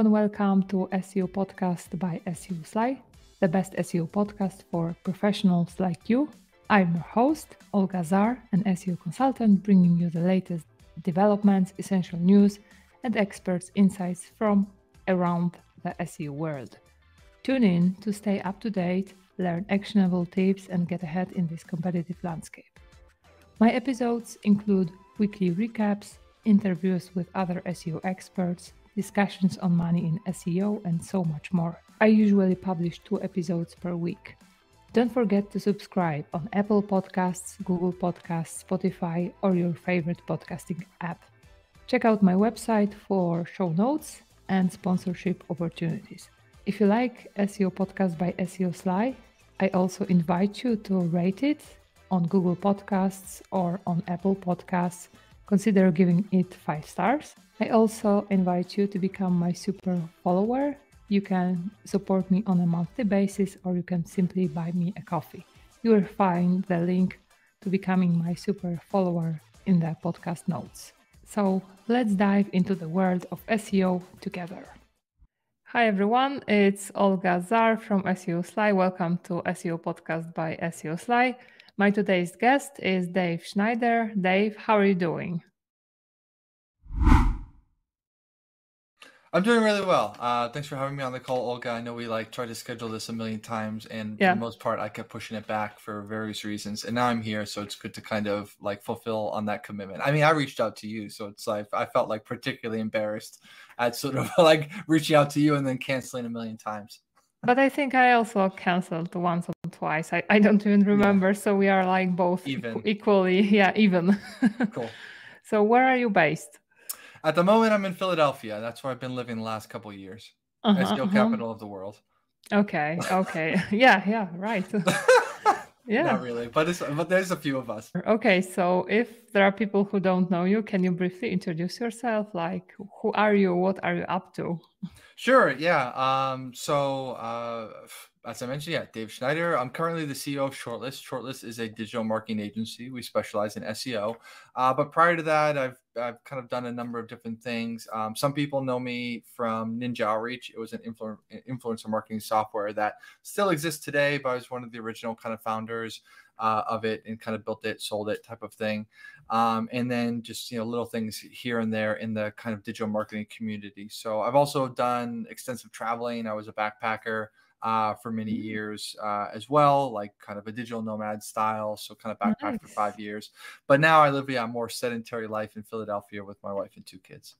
and welcome to SEO Podcast by SEOSLY, the best SEO podcast for professionals like you. I'm your host, Olga Zarr, an SEO consultant, bringing you the latest developments, essential news, and experts' insights from around the SEO world. Tune in to stay up to date, learn actionable tips, and get ahead in this competitive landscape. My episodes include weekly recaps, interviews with other SEO experts, discussions on money in SEO, and so much more. I usually publish two episodes per week. Don't forget to subscribe on Apple Podcasts, Google Podcasts, Spotify, or your favorite podcasting app. Check out my website for show notes and sponsorship opportunities. If you like SEO Podcast by SEO Sly, I also invite you to rate it on Google Podcasts or on Apple Podcasts. Consider giving it five stars. I also invite you to become my super follower you can support me on a monthly basis or you can simply buy me a coffee. You will find the link to becoming my super follower in the podcast notes. So let's dive into the world of SEO together. Hi everyone, it's Olga Zarr from SEOSLY. Welcome to SEO Podcast by SEOSLY. My today's guest is Dave Schneider. Dave, how are you doing? I'm doing really well. Uh, thanks for having me on the call, Olga. I know we like tried to schedule this a million times, and yeah. for the most part, I kept pushing it back for various reasons. And now I'm here, so it's good to kind of like fulfill on that commitment. I mean, I reached out to you, so it's like I felt like particularly embarrassed at sort of like reaching out to you and then canceling a million times. But I think I also canceled once or twice. I, I don't even remember. Yeah. So we are like both even. equally, yeah, even. cool. So where are you based? At the moment, I'm in Philadelphia. That's where I've been living the last couple of years. Uh-huh, SEO uh-huh. capital of the world. Okay. Okay. yeah. Yeah. Right. Yeah. Not really, but it's but there's a few of us. Okay. So if there are people who don't know you, can you briefly introduce yourself? Like, who are you? What are you up to? Sure. Yeah. Um. So. Uh as I mentioned, yeah, Dave Schneider. I'm currently the CEO of Shortlist. Shortlist is a digital marketing agency. We specialize in SEO. Uh, but prior to that, I've I've kind of done a number of different things. Um, some people know me from Ninja Outreach. It was an influ- influencer marketing software that still exists today, but I was one of the original kind of founders uh, of it and kind of built it, sold it, type of thing. Um, and then just you know little things here and there in the kind of digital marketing community. So I've also done extensive traveling. I was a backpacker uh, for many mm. years uh, as well, like kind of a digital nomad style. So kind of backpack nice. for five years. But now I live a more sedentary life in Philadelphia with my wife and two kids.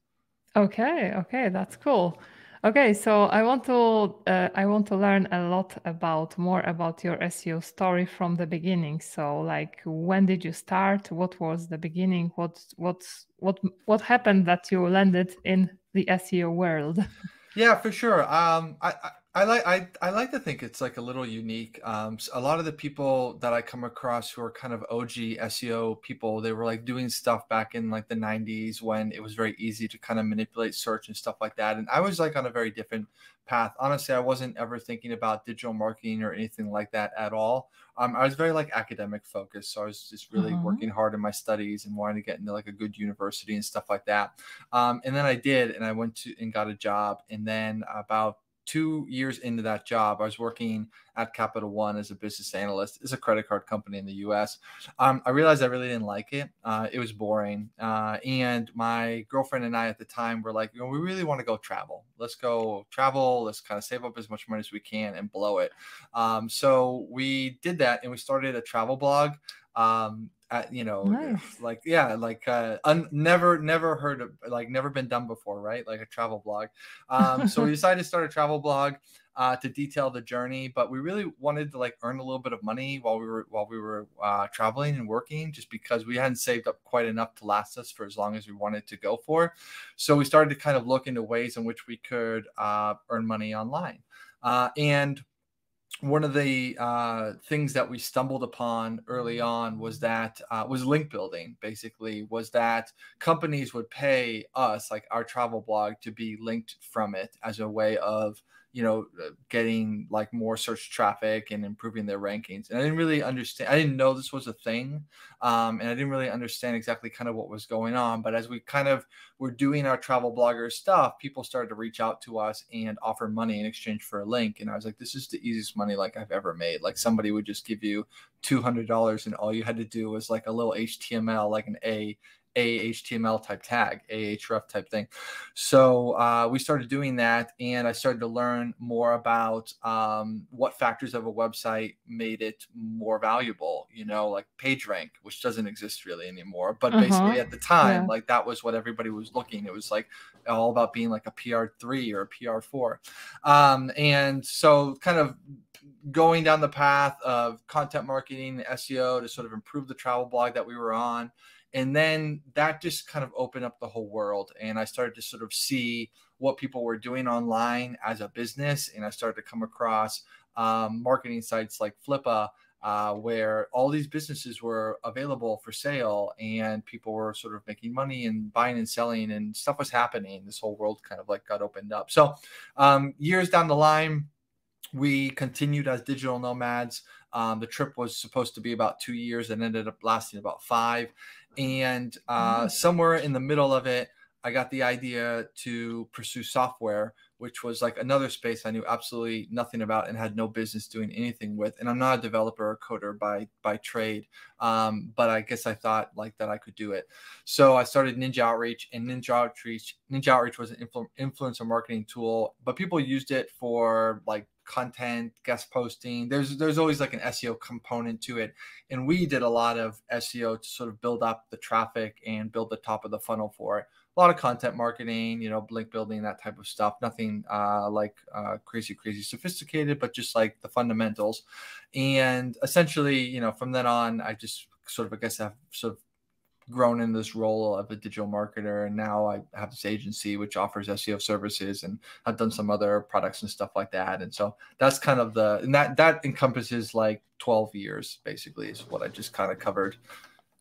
Okay, okay, that's cool. Okay, so I want to uh, I want to learn a lot about more about your SEO story from the beginning. So, like, when did you start? What was the beginning? What what what what happened that you landed in the SEO world? Yeah, for sure. Um, I, I I like I I like to think it's like a little unique. Um, a lot of the people that I come across who are kind of OG SEO people, they were like doing stuff back in like the 90s when it was very easy to kind of manipulate search and stuff like that. And I was like on a very different path. Honestly, I wasn't ever thinking about digital marketing or anything like that at all. Um, I was very like academic focused, so I was just really uh-huh. working hard in my studies and wanting to get into like a good university and stuff like that. Um, and then I did, and I went to and got a job, and then about two years into that job, I was working at Capital One as a business analyst. It's a credit card company in the U.S. Um, I realized I really didn't like it. Uh, it was boring, uh, and my girlfriend and I at the time were like, you know, we really want to go travel. Let's go travel. Let's kind of save up as much money as we can and blow it. Um, so we did that, and we started a travel blog. Um, at, you know nice. like yeah like uh un- never never heard of like never been done before right? Like a travel blog. Um so we decided to start a travel blog uh to detail the journey but we really wanted to like earn a little bit of money while we were while we were uh traveling and working just because we hadn't saved up quite enough to last us for as long as we wanted to go for. So we started to kind of look into ways in which we could uh earn money online. Uh and one of the uh, things that we stumbled upon early on was that uh, was link building basically was that companies would pay us like our travel blog to be linked from it as a way of you know, uh, getting like more search traffic and improving their rankings. And I didn't really understand, I didn't know this was a thing. Um, and I didn't really understand exactly kind of what was going on. But as we kind of were doing our travel blogger stuff, people started to reach out to us and offer money in exchange for a link. And I was like, this is the easiest money like I've ever made. Like somebody would just give you $200 and all you had to do was like a little HTML, like an A a HTML type tag, Ahref type thing. So uh, we started doing that, and I started to learn more about um, what factors of a website made it more valuable. You know, like PageRank, which doesn't exist really anymore, but uh-huh. basically at the time, yeah. like that was what everybody was looking. It was like all about being like a PR three or a PR four, um, and so kind of going down the path of content marketing, SEO to sort of improve the travel blog that we were on and then that just kind of opened up the whole world and i started to sort of see what people were doing online as a business and i started to come across um, marketing sites like flippa uh, where all these businesses were available for sale and people were sort of making money and buying and selling and stuff was happening. This whole world kind of like got opened up. So um, years down the line we continued as digital nomads. Um, the trip was supposed to be about two years and ended up lasting about five and uh, mm-hmm. somewhere in the middle of it, I got the idea to pursue software, which was like another space I knew absolutely nothing about and had no business doing anything with. And I'm not a developer or coder by by trade, um, but I guess I thought like that I could do it. So I started Ninja Outreach, and Ninja Outreach Ninja Outreach was an influ- influencer marketing tool, but people used it for like content, guest posting. There's there's always like an SEO component to it, and we did a lot of SEO to sort of build up the traffic and build the top of the funnel for it. A lot of content marketing, you know, link building, that type of stuff. Nothing uh, like uh, crazy, crazy sophisticated, but just like the fundamentals. And essentially, you know, from then on, I just sort of, I guess, I've sort of grown in this role of a digital marketer and now i have this agency which offers seo services and i've done some other products and stuff like that and so that's kind of the and that that encompasses like 12 years basically is what i just kind of covered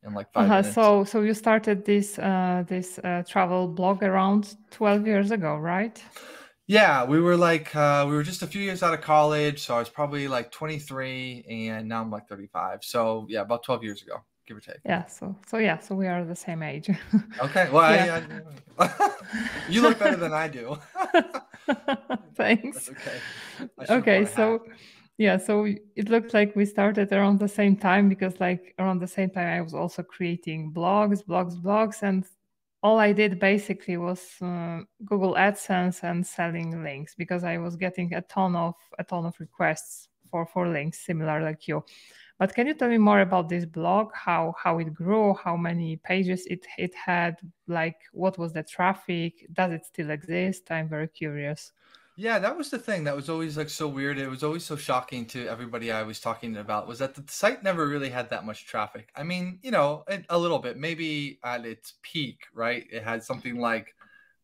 in like 5 uh-huh. minutes. so so you started this uh this uh, travel blog around 12 years ago right yeah, we were like uh, we were just a few years out of college, so I was probably like 23, and now I'm like 35. So yeah, about 12 years ago give or take. Yeah. So so yeah. So we are the same age. okay. Well, yeah. I, I, you look better than I do. Thanks. That's okay. Okay. So. Yeah, so it looked like we started around the same time because, like, around the same time, I was also creating blogs, blogs, blogs, and all I did basically was uh, Google AdSense and selling links because I was getting a ton of a ton of requests for for links similar like you. But can you tell me more about this blog? How how it grew? How many pages it it had? Like what was the traffic? Does it still exist? I'm very curious. Yeah, that was the thing that was always like so weird. It was always so shocking to everybody I was talking about was that the site never really had that much traffic. I mean, you know, a little bit, maybe at its peak, right? It had something like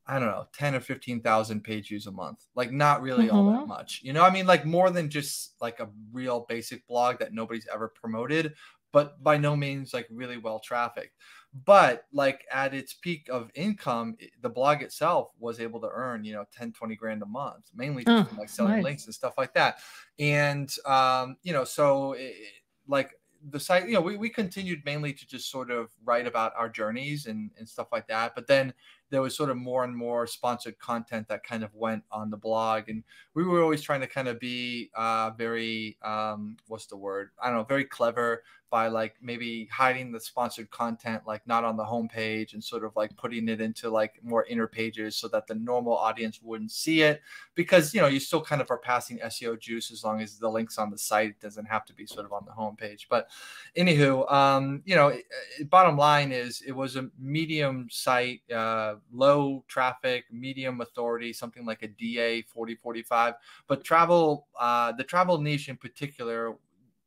I don't know, 10 or 15,000 page views a month. Like not really mm-hmm. all that mm-hmm. much. You know, I mean like more than just like a real basic blog that nobody's ever promoted, but by no means like really well trafficked. But like at its peak of income, the blog itself was able to earn, you know, 10, 20 grand a month, mainly just oh, like selling nice. links and stuff like that. And um, you know, so it, like the site, you know, we, we continued mainly to just sort of write about our journeys and, and stuff like that. But then there was sort of more and more sponsored content that kind of went on the blog and we were always trying to kind of be uh, very um, what's the word i don't know very clever by like maybe hiding the sponsored content like not on the homepage and sort of like putting it into like more inner pages so that the normal audience wouldn't see it because you know you still kind of are passing SEO juice as long as the links on the site doesn't have to be sort of on the homepage. But anywho, um, you know, bottom line is it was a medium site, uh, low traffic, medium authority, something like a DA 4045. But travel, uh, the travel niche in particular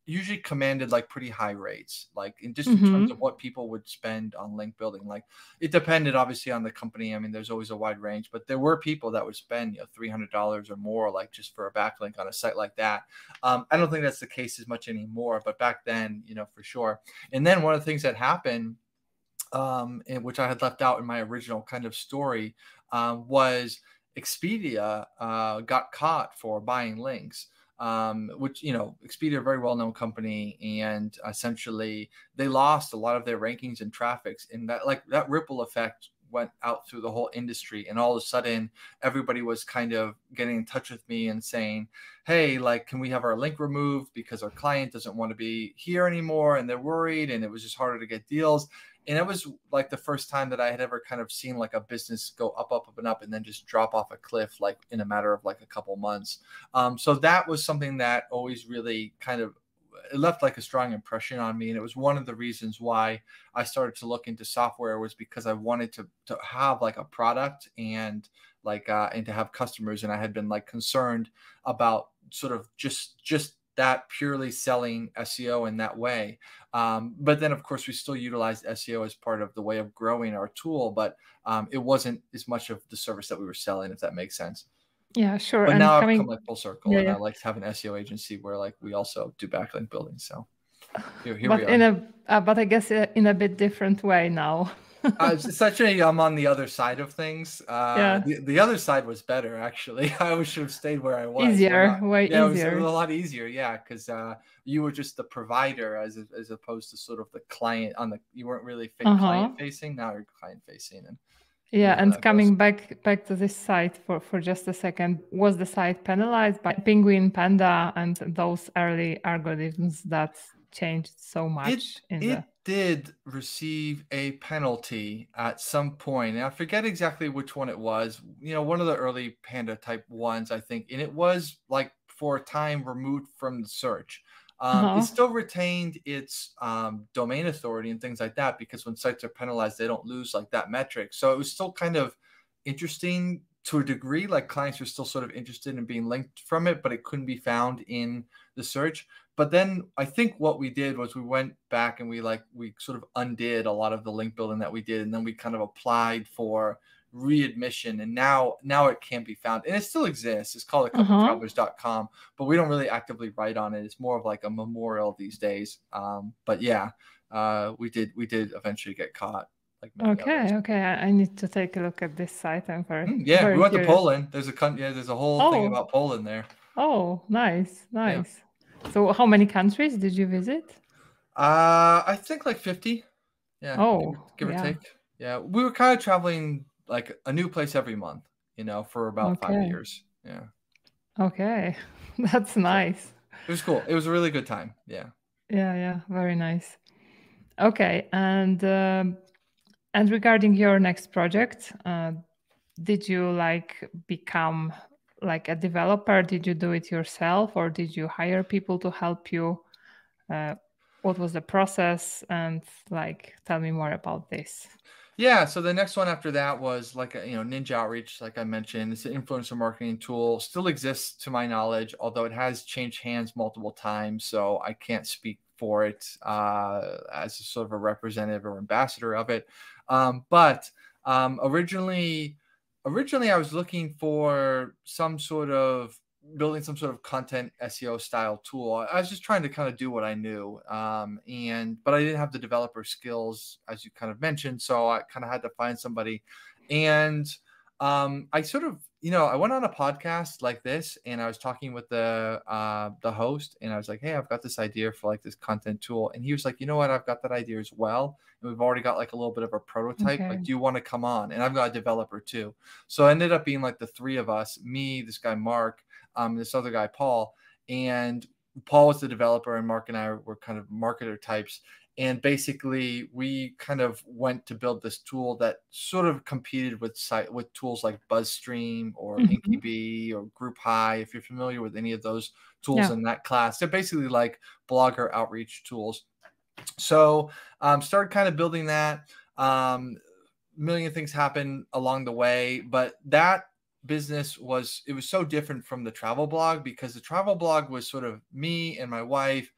usually commanded like pretty high rates like in just mm-hmm. in terms mm-hmm. of what people would spend on link building like it depended obviously on the company i mean there's always a wide range but there were people that would spend you know $300 or more like just for a backlink on a site like that um, i don't think that's the case as much anymore but back then you know for sure and then one of the things that happened um, which i had left out in my original kind of story um, was Expedia uh, got caught for buying links. Um, which you know Expedia, a very well-known company, and essentially they lost a lot of their rankings and traffics, and that like that ripple effect went out through the whole industry and all of a sudden everybody was kind of getting in touch with me and saying hey like can we have our link removed because our client doesn't want to be here anymore and they're worried and it was just harder to get deals and it was like the first time that I had ever kind of seen like a business go up, up, up, and up, and then just drop off a cliff like in a matter of like a couple months. Um, so that was something that always really kind of it left like a strong impression on me, and it was one of the reasons why I started to look into software was because I wanted to to have like a product and like uh, and to have customers, and I had been like concerned about sort of just just that purely selling SEO in that way. Um, but then, of course, we still utilized SEO as part of the way of growing our tool, but um, it wasn't as much of the service that we were selling, if that makes sense. Yeah, sure. But and now coming... I've come like full circle, yeah, and yeah. I like to have an SEO agency where like we also do backlink building. So here, here but in a uh, but I guess uh, in a bit different way now uh, essentially, I'm on the other side of things. Uh, yeah. The, the other side was better, actually. I should have stayed where I was. Easier, not, way yeah, easier. It was a lot easier, yeah, because uh, you were just the provider as as opposed to sort of the client on the. You weren't really uh-huh. client facing. Now you're client facing, and yeah, and coming back back to this site for for just a second, was the site penalized by Penguin, Panda, and those early algorithms that changed so much? It, it the did receive a penalty at some point. And I forget exactly which one it was. You know, one of the early Panda type ones, I think, and it was like for a time removed from the search. Um, uh-huh. It still retained its um, domain authority and things like that because when sites are penalized, they don't lose like that metric. So it was still kind of interesting to a degree. Like clients were still sort of interested in being linked from it, but it couldn't be found in the search but then I think what we did was we went back and we like we sort of undid a lot of the link building that we did, and then we kind of applied for readmission and now now it can't be found and it still exists it's called coupletravelers.com uh-huh. but we don't really actively write on it it's more of like a memorial these days um but yeah uh we did we did eventually get caught like okay others. okay I, need to take a look at this site i'm very mm, yeah very we went curious. to poland there's a yeah there's a whole oh. thing about poland there oh nice nice yeah. So, how many countries did you visit? Uh, I think like 50. Yeah. Oh, give, give yeah. or take. Yeah. We were kind of traveling like a new place every month, you know, for about okay. five years. Yeah. Okay. That's nice. It was cool. It was a really good time. Yeah. Yeah. Yeah. Very nice. Okay. And, um, and regarding your next project, uh, did you like become like a developer? Did you do it yourself or did you hire people to help you? Uh, what was the process? And like, tell me more about this. Yeah, so the next one after that was like a, you know Ninja Outreach, like I mentioned, it's an influencer marketing tool. Still exists to my knowledge, although it has changed hands multiple times, so I can't speak for it uh, as a sort of a representative or ambassador of it. Um, but um, originally, originally I was looking for some sort of building some sort of content SEO style tool. I was just trying to kind of do what I knew. Um, and but I didn't have the developer skills as you kind of mentioned, so I kind of had to find somebody. And um, I sort of you know, I went on a podcast like this and I was talking with the uh, the host and I was like, "Hey, I've got this idea for like this content tool." And he was like, "You know what? I've got that idea as well. And we've already got like a little bit of a prototype. Okay. Like, do you want to come on?" And I've got a developer too. So it ended up being like the three of us, me, this guy Mark, um, this other guy Paul, and Paul was the developer and Mark and I were kind of marketer types and basically we kind of went to build this tool that sort of competed with site with tools like buzzstream or mm-hmm. inkybee or GroupHigh if you're familiar with any of those tools yeah. in that class they're basically like blogger outreach tools so um, started kind of building that um, million things happen along the way but that business was it was so different from the travel blog because the travel blog was sort of me and my wife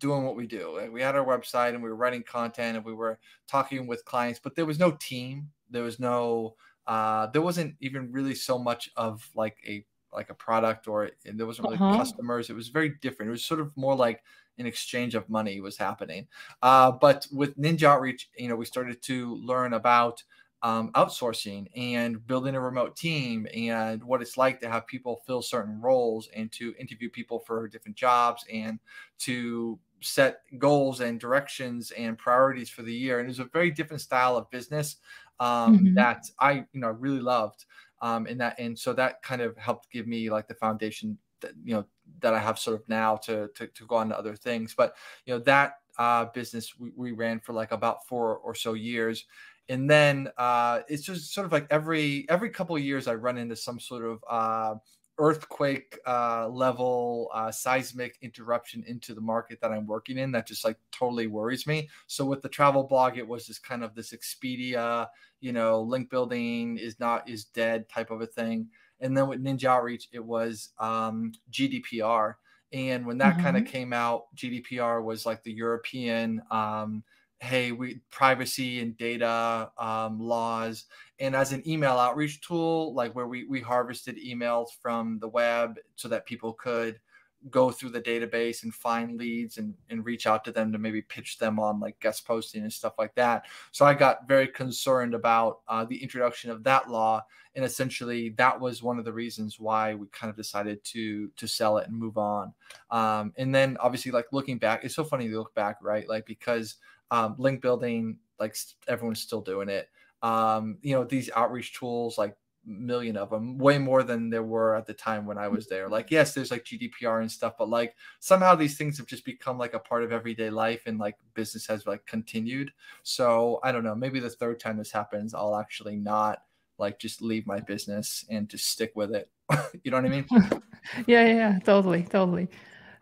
doing what we do. We had our website and we were writing content and we were talking with clients, but there was no team. There was no, uh, there wasn't even really so much of like a like a product or there wasn't really uh-huh. customers. It was very different. It was sort of more like an exchange of money was happening. Uh, but with Ninja Outreach, you know, we started to learn about um, outsourcing and building a remote team and what it's like to have people fill certain roles and to interview people for different jobs and to set goals and directions and priorities for the year. And it was a very different style of business um, mm-hmm. that I, you know, really loved. Um, and that, and so that kind of helped give me like the foundation that, you know, that I have sort of now to, to, to go on to other things. But, you know, that uh, business we, we ran for like about four or so years and then uh, it's just sort of like every every couple of years I run into some sort of uh, earthquake uh, level uh, seismic interruption into the market that I'm working in that just like totally worries me. So with the travel blog, it was just kind of this Expedia, you know, link building is not is dead type of a thing. And then with Ninja Outreach, it was um, GDPR. And when that mm-hmm. kind of came out, GDPR was like the European um, hey we privacy and data um, laws and as an email outreach tool like where we, we harvested emails from the web so that people could go through the database and find leads and, and reach out to them to maybe pitch them on like guest posting and stuff like that. So i got very concerned about uh, the introduction of that law and essentially that was one of the reasons why we kind of decided to to sell it and move on. Um, and then obviously like looking back it's so funny to look back right? Like because um, link building like everyone's still doing it. Um, you know these outreach tools like million of them way more than there were at the time when i was there. Like mm-hmm. yes there's like gdpr and stuff but like somehow these things have just become like a part of everyday life and like business has like continued. So i don't know maybe the third time this happens i'll actually not like just leave my business and just stick with it. You know what i mean? Yeah yeah totally totally.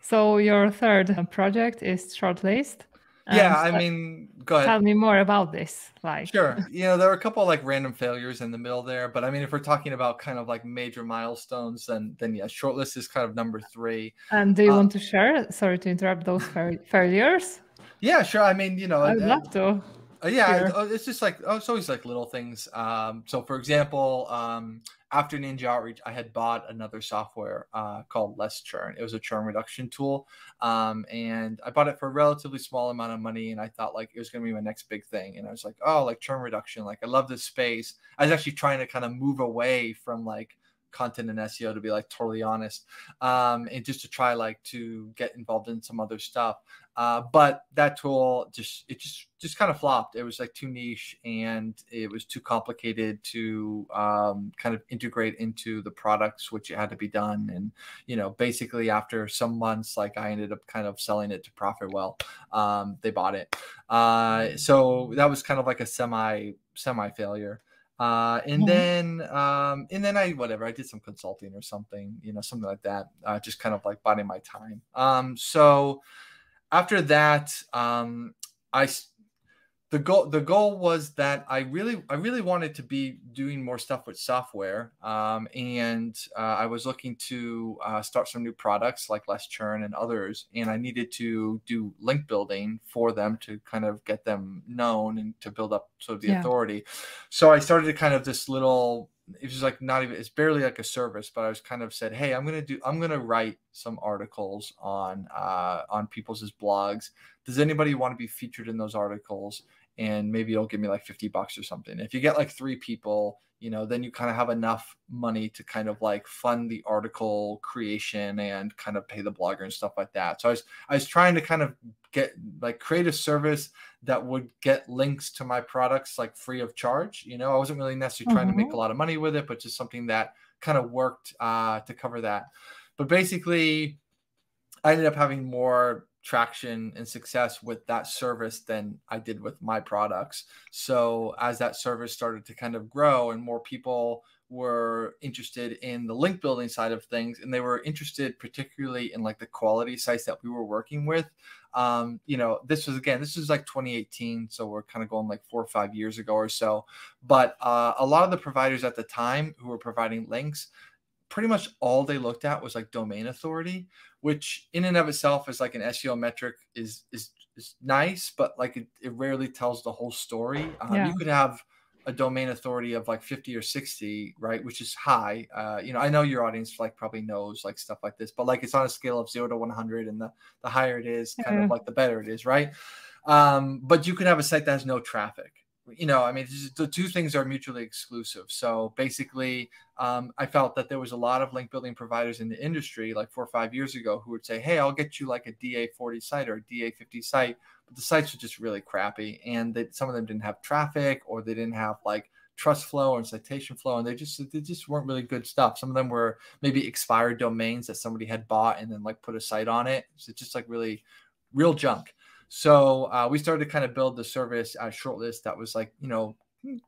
So your third uh, project is shortlist yeah, um, I mean, go ahead. Tell me more about this. Like, sure. You know, there are a couple like random failures in the middle there, but I mean, if we're talking about kind of like major milestones, then then yeah, shortlist is kind of number three. And do you um, want to share? Sorry to interrupt those failures. Yeah, sure. I mean, you know, I'd love to. Uh, yeah, oh, it's just like oh, it's always like little things. Um, so, for example, um, after Ninja Outreach, I had bought another software uh, called Less Churn. It was a churn reduction tool, um, and I bought it for a relatively small amount of money. And I thought like it was going to be my next big thing. And I was like, oh, like churn reduction, like I love this space. I was actually trying to kind of move away from like content and SEO to be like totally honest, um, and just to try like to get involved in some other stuff. Uh, but that tool just it just just kind of flopped. It was like too niche and it was too complicated to um, kind of integrate into the products, which it had to be done. And you know, basically after some months, like I ended up kind of selling it to Profitwell. Um, they bought it, uh, so that was kind of like a semi semi failure. Uh, and mm-hmm. then um, and then I whatever I did some consulting or something, you know, something like that. Uh, just kind of like biding my time. Um, so after that, um, I the goal the goal was that I really I really wanted to be doing more stuff with software, um, and uh, I was looking to uh, start some new products like Less Churn and others, and I needed to do link building for them to kind of get them known and to build up sort of the yeah. authority. So I started to kind of this little it was like not even it's barely like a service but i was kind of said hey i'm gonna do i'm gonna write some articles on uh on people's blogs. Does anybody want to be featured in those articles and maybe it'll give me like 50 bucks or something if you get like three people you know then you kind of have enough money to kind of like fund the article creation and kind of pay the blogger and stuff like that so i was i was trying to kind of get like create a service that would get links to my products like free of charge you know i wasn't really necessarily trying mm-hmm. to make a mm-hmm. lot of money with it but just something that kind of worked uh, to cover that but basically i ended up having more traction and success with that service than I did with my products. So as that service started to kind of grow and more people were interested in the link building side of things and they were interested particularly in like the quality sites that we were working with um you know this was again this was like 2018 so we're kind of going like four or five years ago or so but uh, a lot of the providers at the time who were providing links pretty much all they looked at was like domain authority, which in and of itself is like an SEO metric is is is nice, but like it, it rarely tells the whole story. Um, yeah. You could have a domain authority of like 50 or 60, right? Which is high. Uh, you know, I know your audience like probably knows like stuff like this, but like it's on a scale of zero to 100, and the the higher it is, kind yeah. of like the better it is, right? Um, but you could have a site that has no traffic, you know, I mean, the two things are mutually exclusive. So basically, um, I felt that there was a lot of link building providers in the industry, like four or five years ago, who would say, "Hey, I'll get you like a DA40 site or a DA50 site," but the sites were just really crappy, and that some of them didn't have traffic or they didn't have like trust flow and citation flow, and they just they just weren't really good stuff. Some of them were maybe expired domains that somebody had bought and then like put a site on it. So it's just like really real junk. So uh, we started to kind of build the service at Shortlist that was like, you know,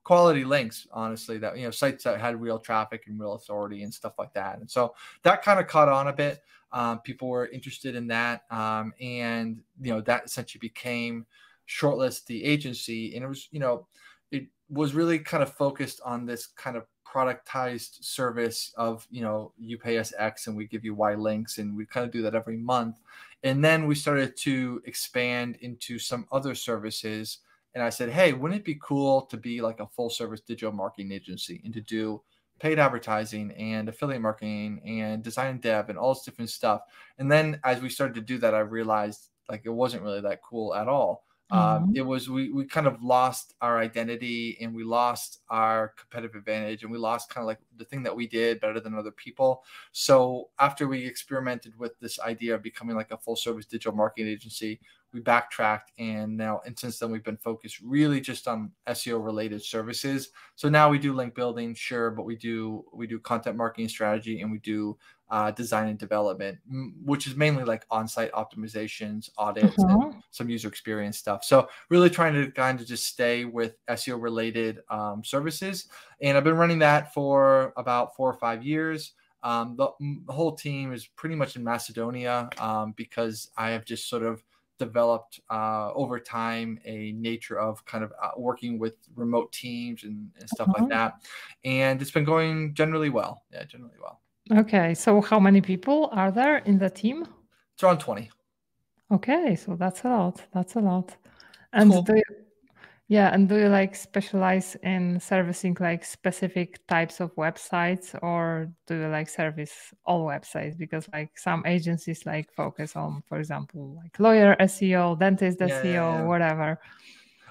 quality links, honestly, that, you know, sites that had real traffic and real authority and stuff like that. And so that kind of caught on a bit. Um, people were interested in that. Um, and, you know, that essentially became Shortlist, the agency. And it was, you know, it was really kind of focused on this kind of productized service of you know you pay us x and we give you y links and we kind of do that every month and then we started to expand into some other services. And i said hey wouldn't it be cool to be like a full service digital marketing agency and to do paid advertising and affiliate marketing and design and dev and all this different stuff? And then as we started to do that i realized like it wasn't really that cool at all mm-hmm. it was we we kind of lost our identity and we lost our competitive advantage and we lost kind of like the thing that we did better than other people. So after we experimented with this idea of becoming like a full service digital marketing agency, we backtracked and now and since then we've been focused really just on SEO related services. So now we do link building, sure, but we do we do content marketing strategy and we do uh, design and development, which is mainly like on-site optimizations, audits, and some user experience stuff. So really trying to kind of just stay with SEO related um, services, and I've been running that for about four or five years. Um, the, the, whole team is pretty much in Macedonia um, because I have just sort of developed uh, over time a nature of kind of uh, working with remote teams and, and stuff uh-huh. like that, and it's been going generally well. Yeah, generally well. Okay, so how many people are there in the team? It's around 20. Okay, so that's a lot. That's a lot. And cool. do you, yeah, and do you like specialize in servicing like specific types of websites or do you like service all websites? Because like some agencies like focus on, for example, like lawyer SEO, dentist yeah, SEO, yeah, yeah. whatever.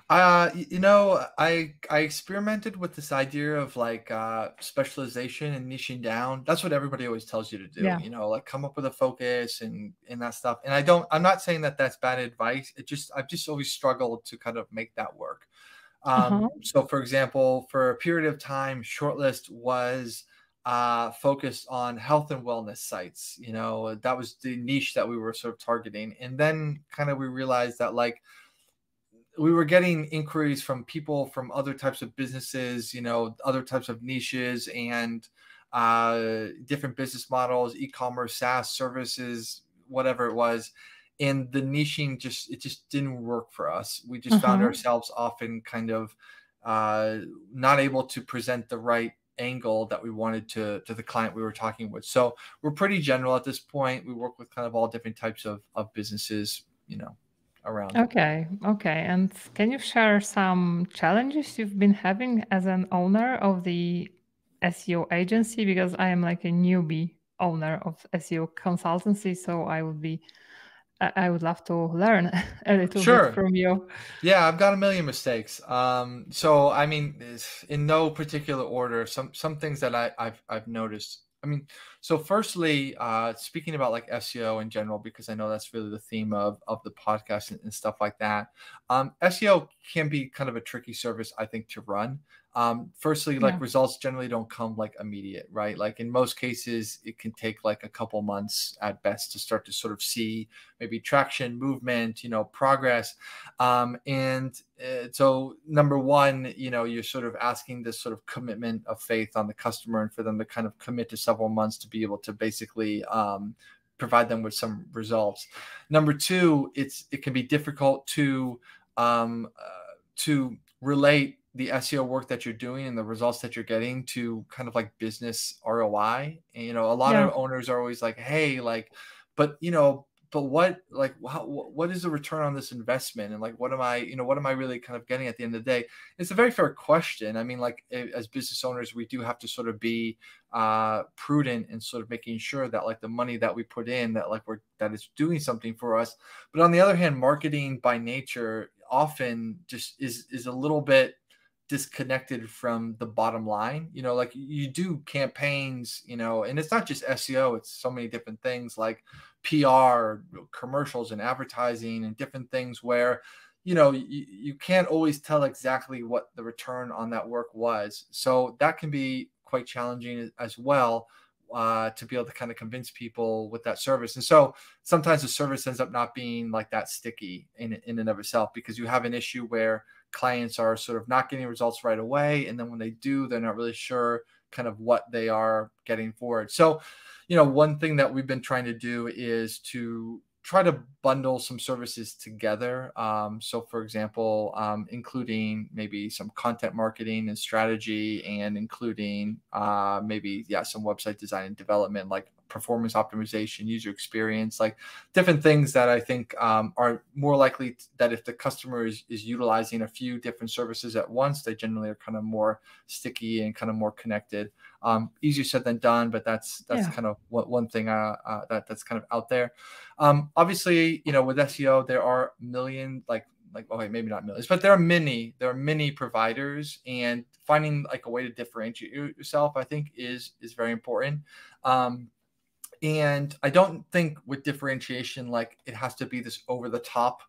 Uh, you know, I I experimented with this idea of like uh, specialization and niching down. That's what everybody always tells you to do. Yeah. You know, like come up with a focus and and that stuff. And I don't. I'm not saying that that's bad advice. It just I've just always struggled to kind of make that work. Um, uh-huh. So, for example, for a period of time, Shortlist was uh, focused on health and wellness sites. You know, that was the niche that we were sort of targeting. And then kind of we realized that like we were getting inquiries from people from other types of businesses, you know, other types of niches and uh, different business models, e-commerce, SaaS services, whatever it was. And the niching just it just didn't work for us. We just uh-huh. found ourselves often kind of uh, not able to present the right angle that we wanted to to the client we were talking with. So we're pretty general at this point. We work with kind of all different types of of businesses, you know around. Okay, okay. And can you share some challenges you've been having as an owner of the SEO agency? Because I am like a newbie owner of SEO consultancy, so I would be I would love to learn a little sure. bit from you. Yeah, I've got a million mistakes. Um, so I mean, in no particular order, some some things that I, I've I've noticed I mean, so firstly, uh, speaking about like SEO in general, because I know that's really the theme of of the podcast and, and stuff like that. Um, SEO can be kind of a tricky service, I think, to run. Um, firstly, like yeah. results generally don't come like immediate, right? Like in most cases, it can take like a couple months at best to start to sort of see maybe traction, movement, you know, progress. Um, and uh, so, number one, you know, you're sort of asking this sort of commitment of faith on the customer and for them to kind of commit to several months to be able to basically um, provide them with some results. Number two, it's it can be difficult to um, uh, to relate the SEO work that you're doing and the results that you're getting to kind of like business ROI. And, you know, a lot yeah. of owners are always like, "Hey, like, but you know, but what like how, what is the return on this investment and like what am i you know what am i really kind of getting at the end of the day it's a very fair question i mean like as business owners we do have to sort of be uh prudent and sort of making sure that like the money that we put in that like we're that is doing something for us but on the other hand marketing by nature often just is is a little bit disconnected from the bottom line. You know, like you do campaigns, you know, and it's not just SEO, it's so many different things like PR, commercials, and advertising, and different things where, you know, you, you can't always tell exactly what the return on that work was. So that can be quite challenging as well uh, to be able to kind of convince people with that service. And so sometimes the service ends up not being like that sticky in, in and of itself because you have an issue where clients are sort of not getting results right away. And then when they do, they're not really sure kind of what they are getting for it. So, you know, one thing that we've been trying to do is to try to bundle some services together. Um, so, for example, um, including maybe some content marketing and strategy, and including uh, maybe yeah some website design and development, like performance optimization, user experience, like different things that I think um, are more likely that if the customer is, is utilizing a few different services at once, they generally are kind of more sticky and kind of more connected. Um, easier said than done, but that's that's yeah. kind of what one thing uh, uh, that that's kind of out there. Um, obviously, you know, with SEO, there are million like like okay maybe not millions but there are many there are many providers and finding like a way to differentiate yourself i think is is very important um and I don't think with differentiation, like it has to be this over the top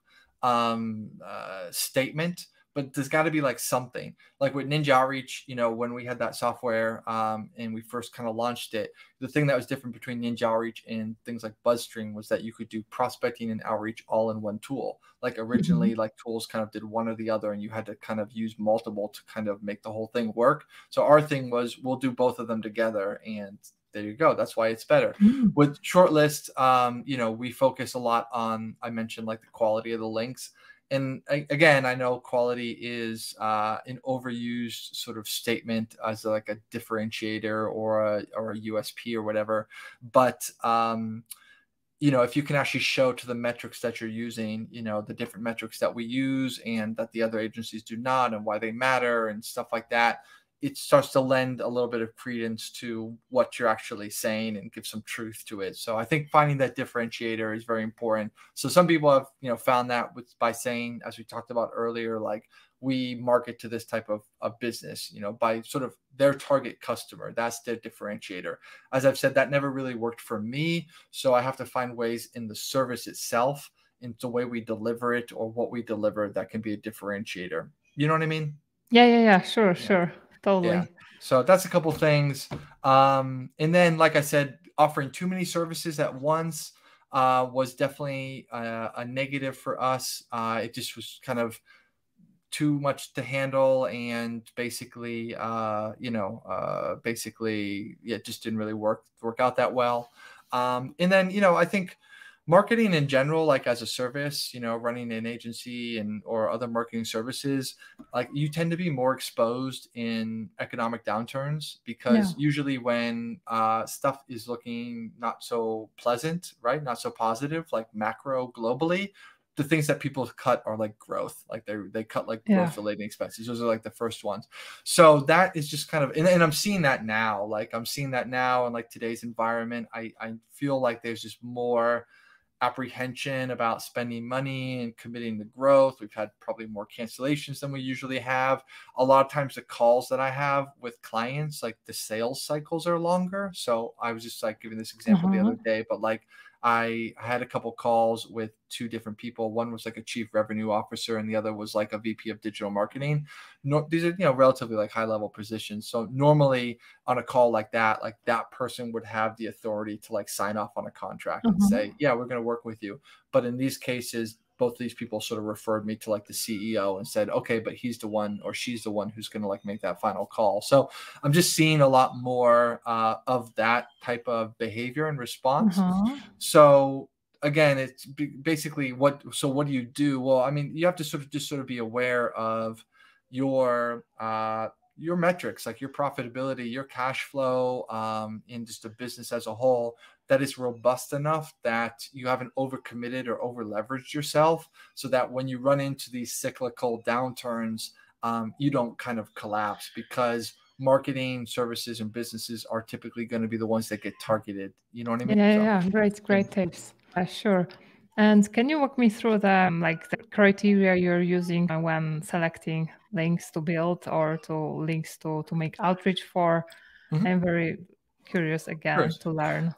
um, uh, statement, but there's got to be like something. Like with Ninja Outreach, you know, when we had that software um, and we first kind of launched it, the thing that was different between Ninja Outreach and things like BuzzStream was that you could do prospecting and outreach all in one tool. Like originally, mm-hmm. like tools kind of did one or the other, and you had to kind of use multiple to kind of make the whole thing work. So our thing was we'll do both of them together and there you go. That's why it's better. Mm. With shortlist, um, you know, we focus a lot on. I mentioned like the quality of the links, and again, I know quality is uh, an overused sort of statement as like a differentiator or a or a USP or whatever. But um, you know, if you can actually show to the metrics that you're using, you know, the different metrics that we use and that the other agencies do not, and why they matter and stuff like that it starts to lend a little bit of credence to what you're actually saying and give some truth to it. So I think finding that differentiator is very important. So some people have, you know, found that with by saying, as we talked about earlier, like we market to this type of, of business, you know, by sort of their target customer. That's their differentiator. As I've said, that never really worked for me. So I have to find ways in the service itself, in the way we deliver it or what we deliver that can be a differentiator. You know what I mean? Yeah, yeah, yeah. Sure, yeah. sure totally. Yeah. So that's a couple things. Um, and then, like I said, offering too many services at once uh, was definitely a, a negative for us. Uh, it just was kind of too much to handle, and basically, uh, you know, uh, basically, yeah, it just didn't really work work out that well. Um, and then, you know, I think marketing in general like as a service you know running an agency and or other marketing services like you tend to be more exposed in economic downturns because yeah. usually when uh, stuff is looking not so pleasant right not so positive like macro globally the things that people cut are like growth. Like they they cut like yeah. growth related expenses. Those are like the first ones. So that is just kind of and, and i'm seeing that now. Like i'm seeing that now in like today's environment. I i feel like there's just more apprehension about spending money and committing the growth. We've had probably more cancellations than we usually have. A lot of times, the calls that I have with clients, like the sales cycles are longer. So I was just like giving this example the other mm-hmm. day, but like I had a couple calls with two different people. One was like a chief revenue officer, and the other was like a VP of digital marketing. No, these are you know relatively like high level positions. So normally on a call like that, like that person would have the authority to like sign off on a contract mm-hmm. and say, yeah, we're going to work with you. But in these cases, both of these people sort of referred me to like the CEO and said, okay, but he's the one or she's the one who's going to like make that final call. So I'm just seeing a lot more uh, of that type of behavior and response. Uh-huh. So again, it's basically what, so what do you do? Well, I mean, you have to sort of just sort of be aware of your, uh, your metrics like your profitability your cash flow um, in just a business as a whole that is robust enough that you haven't overcommitted or over leveraged yourself so that when you run into these cyclical downturns, um, you don't kind of collapse because marketing services and businesses are typically going to be the ones that get targeted. You know what I mean? Yeah, so, yeah, great, great tips. Uh, sure. And can you walk me through the um, like the criteria you're using when selecting links to build or to links to to make outreach for? Mm-hmm. I'm very curious again to learn.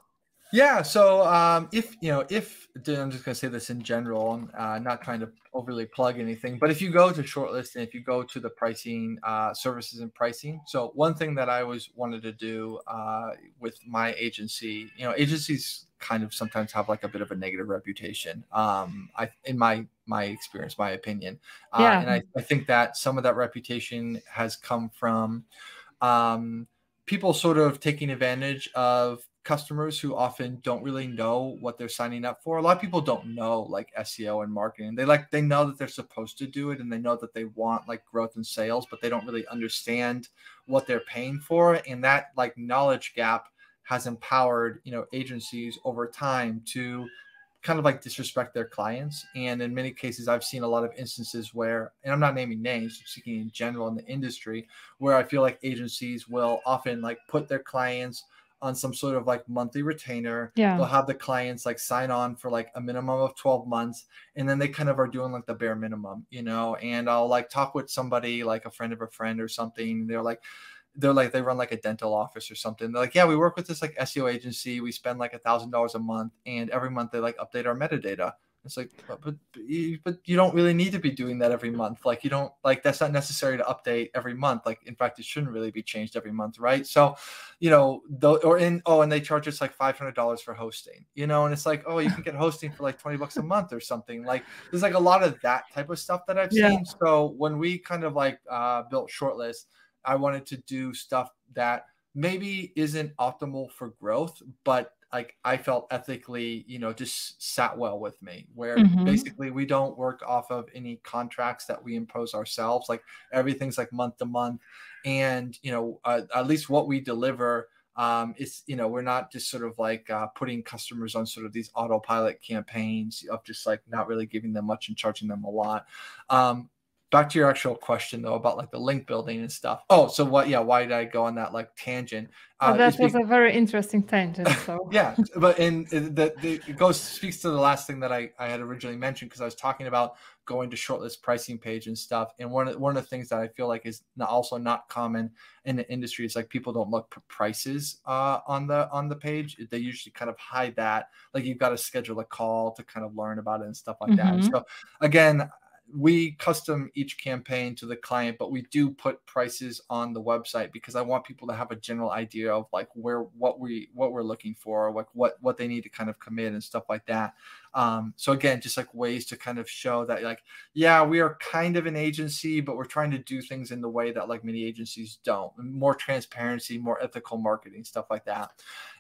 Yeah. So um, if you know, if I'm just going to say this in general, uh, not trying to overly plug anything, but if you go to shortlist and if you go to the pricing uh, services and pricing, so one thing that I always wanted to do uh, with my agency, you know, agencies kind of sometimes have like a bit of a negative reputation. Um, I in my my experience, my opinion, uh, yeah. and I, I think that some of that reputation has come from um, people sort of taking advantage of customers who often don't really know what they're signing up for. A lot of people don't know like SEO and marketing. They like they know that they're supposed to do it and they know that they want like growth and sales, but they don't really understand what they're paying for. And that like knowledge gap has empowered, you know, agencies over time to kind of like disrespect their clients. And in many cases, I've seen a lot of instances where, and I'm not naming names, I'm speaking in general in the industry, where I feel like agencies will often like put their clients on some sort of like monthly retainer. Yeah. They'll have the clients like sign on for like a minimum of 12 months. And then they kind of are doing like the bare minimum, you know. And I'll like talk with somebody, like a friend of a friend or something. They're like, they're like, they run like a dental office or something. They're like, yeah, we work with this like SEO agency. We spend like a thousand dollars a month. And every month they like update our metadata. It's like, but, but, you, but you don't really need to be doing that every month. Like you don't like that's not necessary to update every month. Like in fact, it shouldn't really be changed every month, right? So, you know, the or in oh, and they charge us like five hundred dollars for hosting, you know, and it's like oh, you can get hosting for like twenty bucks a month or something. Like there's like a lot of that type of stuff that I've yeah. seen. So when we kind of like uh, built Shortlist, I wanted to do stuff that maybe isn't optimal for growth, but like I felt ethically, you know, just sat well with me. Where mm-hmm. basically we don't work off of any contracts that we impose ourselves. Like everything's like month to month, and you know, uh, at least what we deliver um, it's you know we're not just sort of like uh, putting customers on sort of these autopilot campaigns of just like not really giving them much and charging them a lot um, back to your actual question though about like the link building and stuff. Oh, so what? Yeah, why did I go on that like tangent? Uh, oh, that was a very interesting tangent. So yeah, but in the, the it goes speaks to the last thing that I I had originally mentioned because I was talking about going to shortlist pricing page and stuff. And one of one of the things that I feel like is not, also not common in the industry is like people don't look prices uh, on the on the page. They usually kind of hide that. Like you've got to schedule a call to kind of learn about it and stuff like mm-hmm. that. So again, we custom each campaign to the client, but we do put prices on the website because I want people to have a general idea of like where what we what we're looking for, like what what they need to kind of commit and stuff like that. Um, so again, just like ways to kind of show that like yeah, we are kind of an agency, but we're trying to do things in the way that like many agencies don't. More transparency, more ethical marketing, stuff like that.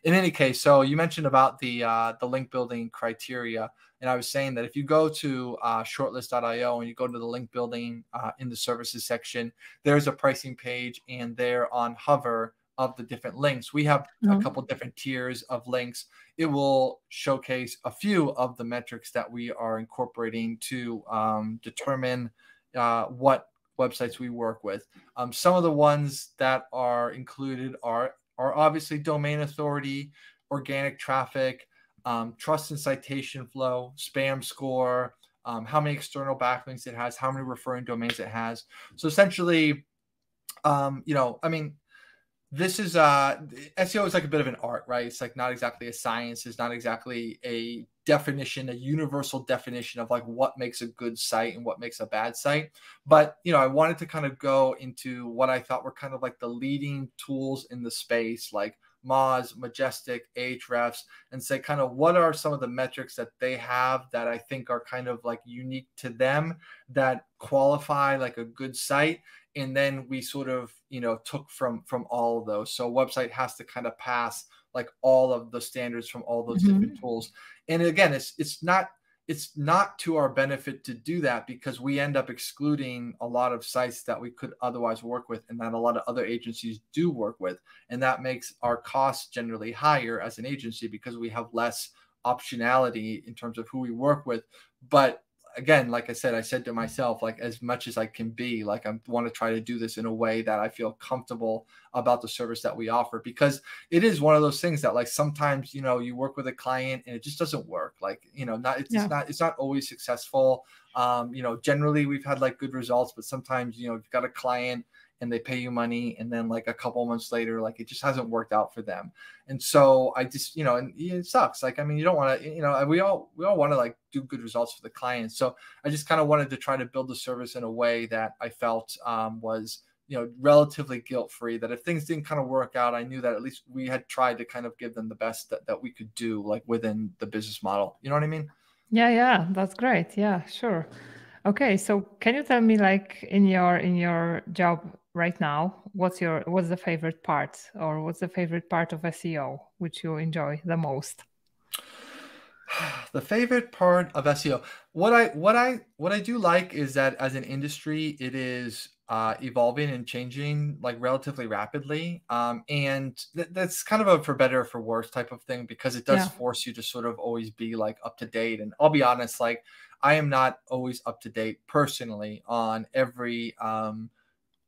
In any case, so you mentioned about the uh, the link building criteria. And I was saying that if you go to uh, shortlist.io and you go to the link building uh, in the services section, there's a pricing page, and there on hover of the different links, we have mm-hmm. a couple different tiers of links. It will showcase a few of the metrics that we are incorporating to um, determine uh, what websites we work with. Um, some of the ones that are included are are obviously domain authority, organic traffic, um, trust and citation flow, spam score, um, how many external backlinks it has, how many referring domains it has. So essentially, um, you know, I mean, this is uh SEO is like a bit of an art, right? It's like not exactly a science, it's not exactly a definition, a universal definition of like what makes a good site and what makes a bad site. But you know, I wanted to kind of go into what I thought were kind of like the leading tools in the space, like Moz, Majestic, Ahrefs, and say kind of what are some of the metrics that they have that I think are kind of like unique to them that qualify like a good site. And then we sort of, you know, took from from all of those. So website has to kind of pass like all of the standards from all those mm-hmm. different tools. And again, it's it's not it's not to our benefit to do that because we end up excluding a lot of sites that we could otherwise work with and that a lot of other agencies do work with. And that makes our costs generally higher as an agency because we have less optionality in terms of who we work with. But again, like I said, I said to myself, like as much as I can be, like I want to try to do this in a way that I feel comfortable about the service that we offer because it is one of those things that like sometimes you know you work with a client and it just doesn't work. Like you know, not it's, yeah. it's not it's not always successful. Um, you know, generally we've had like good results, but sometimes you know you've got a client and they pay you money and then like a couple months later like it just hasn't worked out for them. And so i just you know and it sucks. Like i mean you don't want to you know we all we all want to like do good results for the clients so i just kind of wanted to try to build the service in a way that i felt um, was you know relatively guilt free that if things didn't kind of work out i knew that at least we had tried to kind of give them the best that, that we could do like within the business model. You know what i mean? Yeah yeah that's great. Yeah sure. Okay so can you tell me like in your in your job right now what's your what's the favorite part or what's the favorite part of seo which you enjoy the most? The favorite part of seo what i what i what i do like is that as an industry it is uh, evolving and changing like relatively rapidly. Um, and th- that's kind of a for better or for worse type of thing because it does yeah. force you to sort of always be like up to date. And i'll be honest like i am not always up to date personally on every um,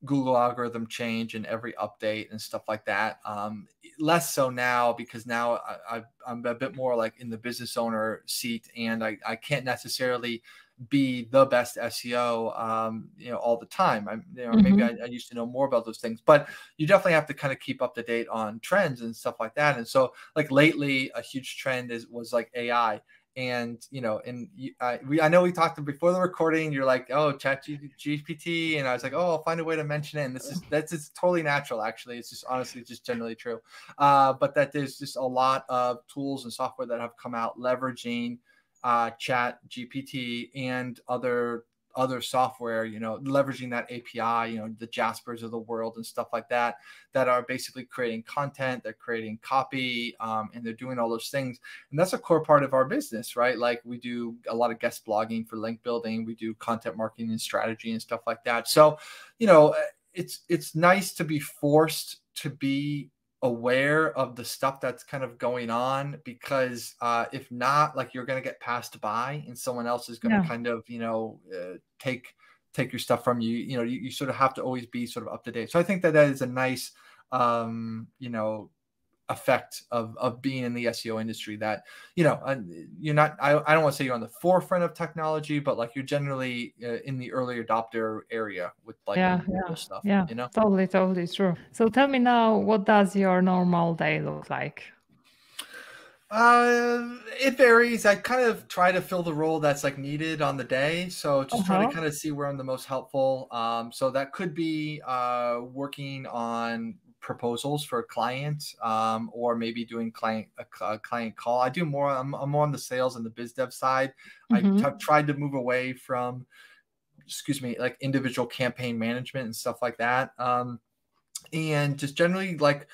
Google algorithm change and every update and stuff like that. Um, less so now because now I, am a bit more like in the business owner seat, and I, I can't necessarily be the best SEO, um, you know, all the time. I, you know, mm-hmm. maybe I, I, used to know more about those things, but you definitely have to kind of keep up to date on trends and stuff like that. And so, like lately, a huge trend is was like AI and you know and uh, we i know we talked before the recording you're like oh ChatGPT and i was like oh i'll find a way to mention it and this is that's it's totally natural actually it's just honestly just generally true uh, but that there's just a lot of tools and software that have come out leveraging uh, chat gpt and other other software, you know, leveraging that API, you know, the Jaspers of the world and stuff like that, that are basically creating content, they're creating copy, um, and they're doing all those things. And that's a core part of our business, right? Like we do a lot of guest blogging for link building, we do content marketing and strategy and stuff like that. So, you know, it's it's nice to be forced to be aware of the stuff that's kind of going on because uh, if not like you're going to get passed by and someone else is going to yeah. kind of you know uh, take take your stuff from you you know you, you, sort of have to always be sort of up to date so i think that that is a nice um, you know effect of of being in the SEO industry that you know you're not I, I don't want to say you're on the forefront of technology but like you're generally uh, in the early adopter area with like yeah, yeah, stuff yeah you know totally totally true so tell me now what does your normal day look like uh, it varies. I kind of try to fill the role that's like needed on the day. So just uh-huh. try to kind of see where I'm the most helpful. Um, so that could be uh, working on proposals for clients um, or maybe doing client a, a, client call. I do more I'm, I'm, more on the sales and the biz dev side. Mm-hmm. i t- tried to move away from excuse me like individual campaign management and stuff like that um, and just generally like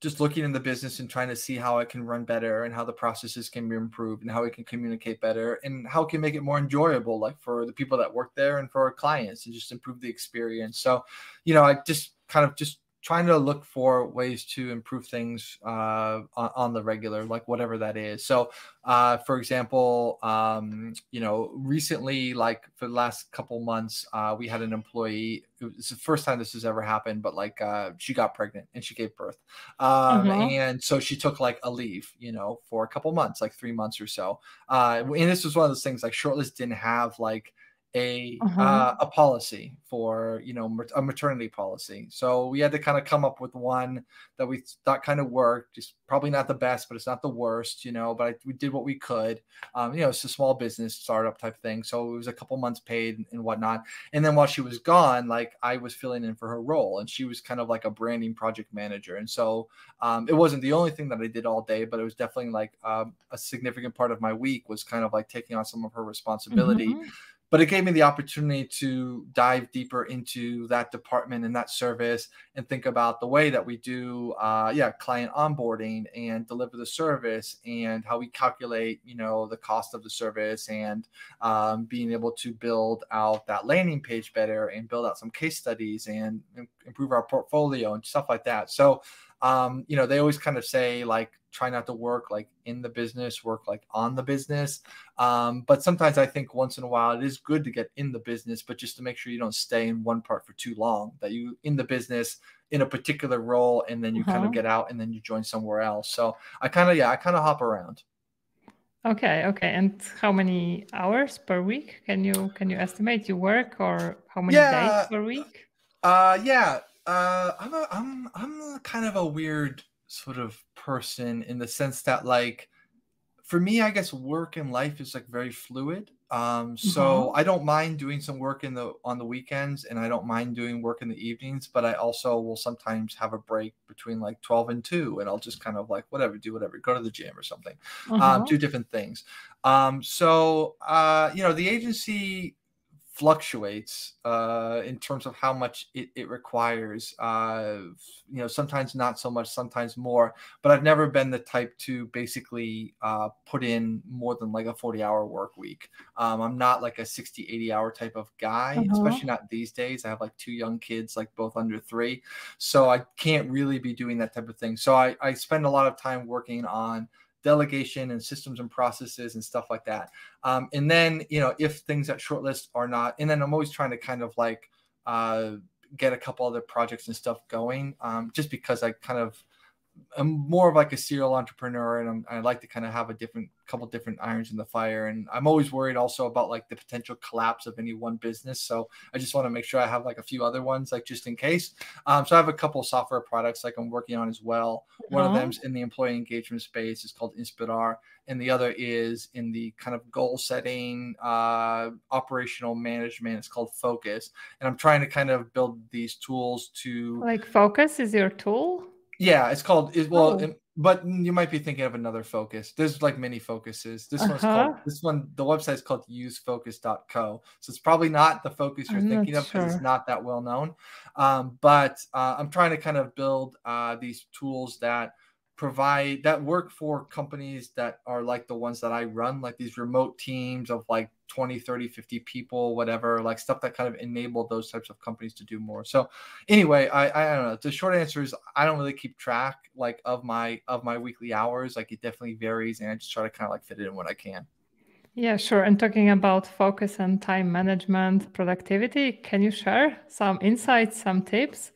just looking in the business and trying to see how it can run better and how the processes can be improved and how we can communicate better and how it can make it more enjoyable like for the people that work there and for our clients and just improve the experience. So you know i just kind of just trying to look for ways to improve things uh, on, on, the regular, like whatever that is. So, uh, for example, um, you know, recently, like for the last couple months, uh, we had an employee. It's the first time this has ever happened, but like uh, she got pregnant and she gave birth, um, mm-hmm. and so she took like a leave, you know, for a couple months, like three months or so. Uh, and this was one of those things like Shortlist didn't have like a uh-huh. uh, a policy for you know a maternity policy. So we had to kind of come up with one that we thought kind of worked. Just probably not the best, but it's not the worst, you know. But I, we did what we could. Um, you know, it's a small business startup type thing, so it was a couple months paid and whatnot. And then while she was gone, like I was filling in for her role, and she was kind of like a branding project manager. And so um, it wasn't the only thing that I did all day, but it was definitely like um, a significant part of my week was kind of like taking on some of her responsibility. Mm-hmm but it gave me the opportunity to dive deeper into that department and that service and think about the way that we do uh, yeah client onboarding and deliver the service and how we calculate you know the cost of the service and um, being able to build out that landing page better and build out some case studies and improve our portfolio and stuff like that. So um, you know, they always kind of say like try not to work like in the business, work like on the business. Um, but sometimes I think once in a while it is good to get in the business, but just to make sure you don't stay in one part for too long, that you in the business in a particular role and then you uh-huh. kind of get out and then you join somewhere else. So I kind of, yeah, I kind of hop around. Okay, okay. And how many hours per week can you can you estimate you work or how many yeah, days per week? Uh yeah. Uh I'm a, I'm I'm kind of a weird sort of person in the sense that like for me i guess work and life is like very fluid um so mm-hmm. i don't mind doing some work in the on the weekends and i don't mind doing work in the evenings but i also will sometimes have a break between like 12 and 2 and i'll just kind of like whatever do whatever go to the gym or something um, mm-hmm. um do different things um so uh you know the agency fluctuates uh, in terms of how much it, it requires. Uh, you know, sometimes not so much, sometimes more. But I've never been the type to basically uh, put in more than like a 40 hour work week. Um, I'm not like a 60, 80 hour type of guy, uh-huh. especially not these days. I have like two young kids, like both under three. So I can't really be doing that type of thing. So I, I spend a lot of time working on delegation and systems and processes and stuff like that. Um, and then, you know, if things at shortlist are not, and then I'm always trying to kind of like uh, get a couple other projects and stuff going, um, just because I kind of I'm more of like a serial entrepreneur, and I'm, I like to kind of have a different couple different irons in the fire. And I'm always worried also about like the potential collapse of any one business. So I just want to make sure I have like a few other ones, like just in case. Um, so I have a couple software products like I'm working on as well. One of them's in the employee engagement space. It's called Inspirar, and the other is in the kind of goal setting, uh, operational management. It's called Focus, and I'm trying to kind of build these tools to like Focus is your tool. Yeah, it's called it, well, oh. it, but you might be thinking of another focus. There's like many focuses. This uh-huh. one's called this one. The website is called usefocus.co. So it's probably not the focus you're I'm thinking of because sure. it's not that well known. Um, but uh, I'm trying to kind of build uh, these tools that provide that work for companies that are like the ones that I run, like these remote teams of like 20, 30, 50 people, whatever, like stuff that kind of enable those types of companies to do more. So anyway, I, I don't know. The short answer is I don't really keep track like of my of my weekly hours. Like it definitely varies and I just try to kind of like fit it in when I can. Yeah, sure. And talking about focus and time management, productivity, can you share some insights, some tips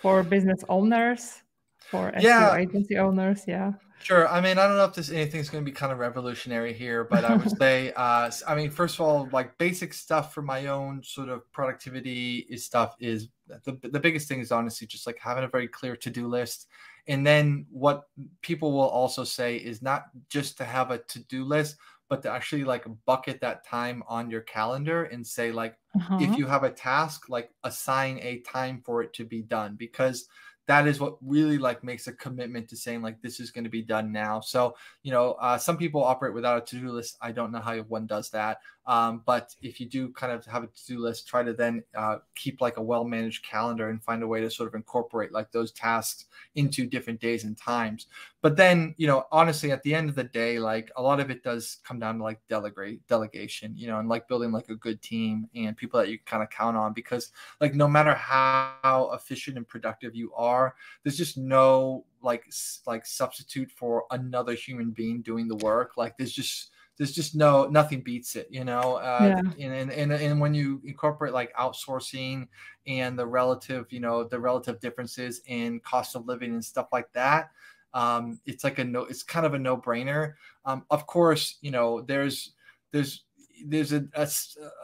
for business owners? For SEO yeah. agency owners. Yeah. Sure. I mean, I don't know if this anything's going to be kind of revolutionary here, but I would say, uh, I mean, first of all, like basic stuff for my own sort of productivity is stuff is the, the biggest thing is honestly just like having a very clear to-do list. And then what people will also say is not just to have a to-do list, but to actually like bucket that time on your calendar and say like, uh-huh. if you have a task, like assign a time for it to be done because – that is what really like makes a commitment to saying like this is going to be done now. So you know uh, some people operate without a to-do list. I don't know how one does that um, but if you do kind of have a to-do list try to then uh, keep like a well-managed calendar and find a way to sort of incorporate like those tasks into different days and times. But then you know honestly at the end of the day like a lot of it does come down to like delegate delegation you know and like building like a good team and people that you kind of count on because like no matter how efficient and productive you are there's just no like like substitute for another human being doing the work. Like there's just there's just no nothing beats it you know uh, yeah. and, and and when you incorporate like outsourcing and the relative you know the relative differences in cost of living and stuff like that um, it's like a no it's kind of a no-brainer um, of course you know there's there's there's a, a,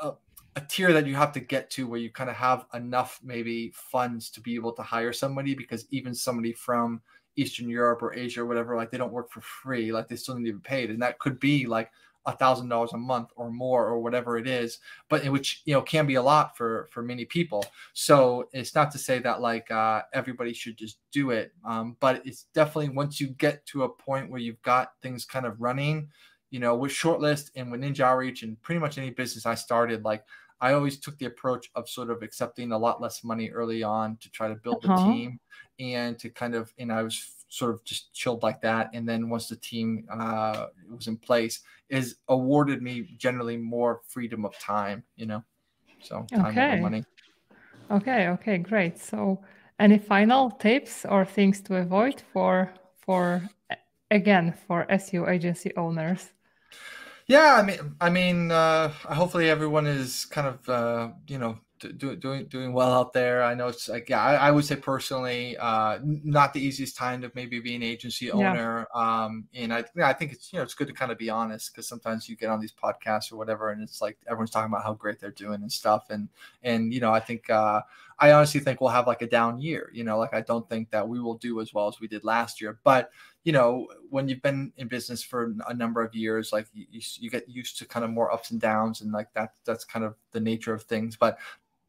a a tier that you have to get to where you kind of have enough maybe funds to be able to hire somebody because even somebody from Eastern Europe or Asia or whatever, like they don't work for free, like they still need to be paid. And that could be like a thousand dollars a month or more or whatever it is but which you know can be a lot for for many people so it's not to say that like uh, everybody should just do it um, but it's definitely once you get to a point where you've got things kind of running you know with shortlist and with NinjaOutreach and pretty much any business i started like I always took the approach of sort of accepting a lot less money early on to try to build uh-huh. the team and to kind of, and I was sort of just chilled like that. And then once the team uh, was in place, is awarded me generally more freedom of time, you know. So time okay. money. Okay. Okay. Great. So Any final tips or things to avoid for for again for SEO agency owners? Yeah, I mean, I mean, uh, hopefully everyone is kind of, uh, you know, do, doing doing well out there. I know it's like yeah, I, I would say personally, uh, not the easiest time to maybe be an agency owner. Yeah. Um, and I yeah, I think it's you know it's good to kind of be honest because sometimes you get on these podcasts or whatever, and it's like everyone's talking about how great they're doing and stuff. And and you know I think uh, I honestly think we'll have like a down year. You know, like I don't think that we will do as well as we did last year, but you know, when you've been in business for a number of years, like you, you, get used to kind of more ups and downs, and like that that's kind of the nature of things. But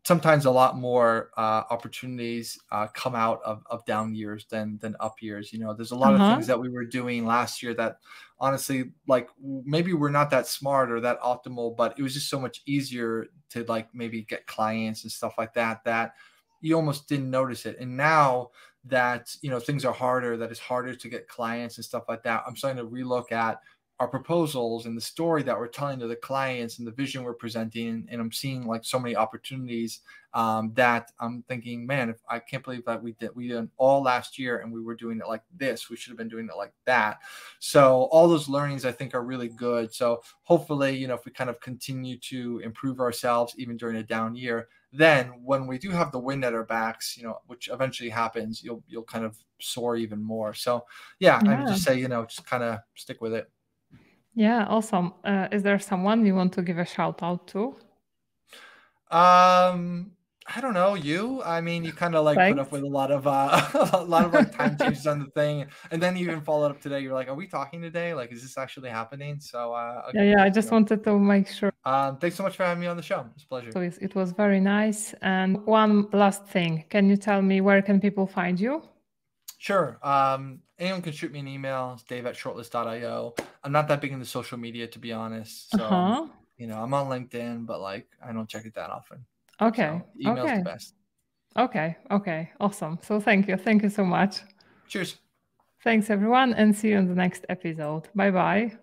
sometimes a lot more uh, opportunities uh, come out of, of down years than than up years. You know, there's a lot uh-huh. of things that we were doing last year that honestly, like maybe we're not that smart or that optimal, but it was just so much easier to like maybe get clients and stuff like that that you almost didn't notice it. And now that you know things are harder, that it's harder to get clients and stuff like that, I'm starting to relook at our proposals and the story that we're telling to the clients and the vision we're presenting and i'm seeing like so many opportunities um, that i'm thinking man if i can't believe that we did we did all last year and we were doing it like this we should have been doing it like that. So all those learnings i think are really good. So hopefully you know if we kind of continue to improve ourselves even during a down year then when we do have the wind at our backs you know which eventually happens you'll you'll kind of soar even more. So yeah, yeah. i would just say you know just kind of stick with it yeah, awesome. Uh, is there someone you want to give a shout out to? Um, I don't know. You? I mean, you kind of like Thanks. put up with a lot of uh, a lot of like time changes on the thing, and then you even followed up today. You're like, "Are we talking today? Like, is this actually happening?" So, uh, yeah, yeah. I just wanted to make sure. Um, thanks so much for having me on the show. It's a pleasure. So it was very nice. And one last thing, can you tell me where can people find you? Sure. Um, anyone can shoot me an email. It's dave at shortlist.io. I'm not that big into social media, to be honest. So, uh-huh. you know, I'm on LinkedIn, but like I don't check it that often. Okay. So email's okay. the best. Okay. Okay. Awesome. So thank you. Thank you so much. Cheers. Thanks, everyone, and see you in the next episode. Bye bye.